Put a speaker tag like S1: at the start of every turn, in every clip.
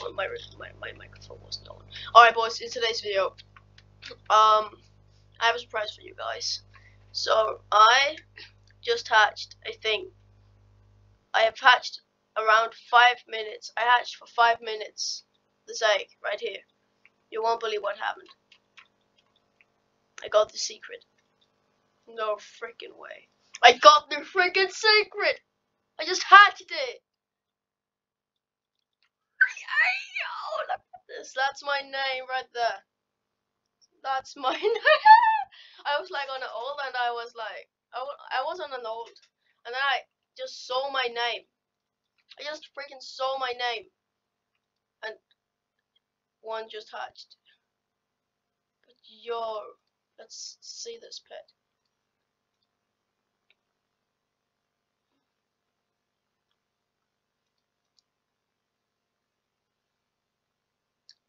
S1: My, my my microphone wasn't on. Alright boys, in today's video, um, I have a surprise for you guys. So, I just hatched a thing. I have hatched around 5 minutes. I hatched for 5 minutes this egg right here. You won't believe what happened. I got the secret. No freaking way. I got the freaking secret! I just hatched it! Oh, look at this. That's my name right there. That's my name. I was like on an old and I was like, I, I was on an old. And then I just saw my name. I just freaking saw my name. And one just hatched. But yo, let's see this pet.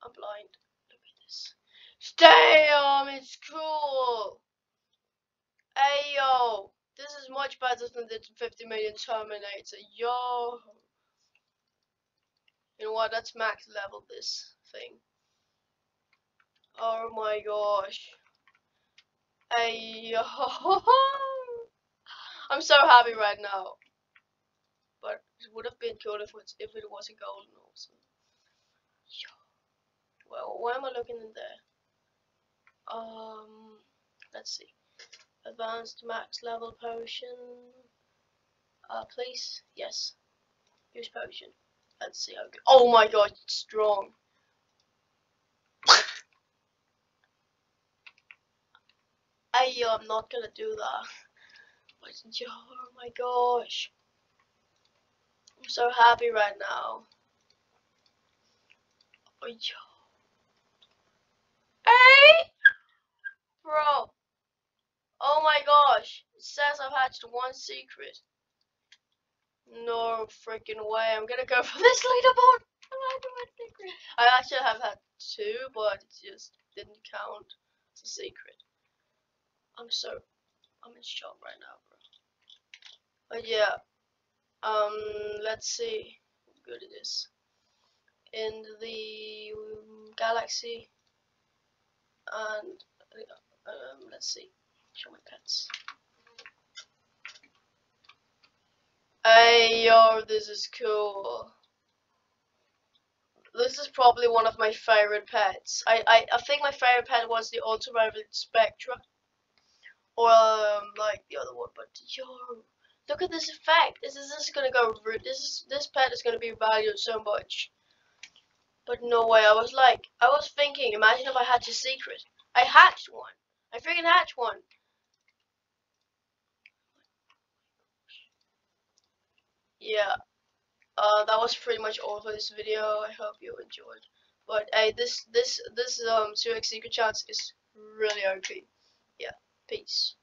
S1: I'm blind. Look at this. Damn, um, it's cool. Hey yo, this is much better than the 50 million Terminator. Yo. You know what? Let's max level this thing. Oh my gosh. Hey yo. I'm so happy right now. But it would have been cool if it, if it was a golden. Yo. Well, why am I looking in there? Um, let's see. Advanced max level potion. Uh, please. Yes. Use potion. Let's see how. Oh my god, it's strong. Hey, I'm not gonna do that. But, oh my gosh. I'm so happy right now. Oh. Hey! Bro. Oh my gosh. It says I've hatched one secret. No freaking way. I'm gonna go for this leaderboard. I actually have had two, but it just didn't count It's a secret. I'm so, I'm in shock right now, bro. But yeah, um, let's see how good it is. In the um, galaxy, and um, let's see, show my pets. Hey yo, this is cool. This is probably one of my favorite pets. I, I, I think my favorite pet was the ultraviolet spectra. Or um, like the other one, but yo, look at this effect. This is this is gonna go this is this pet is gonna be valued so much. But no way, I was like, I was thinking, imagine if I hatched a secret. I hatched one. I freaking hatched one. Yeah. Uh, that was pretty much all for this video. I hope you enjoyed. But hey, this this this um 2x secret chance is really OP. Yeah. Peace.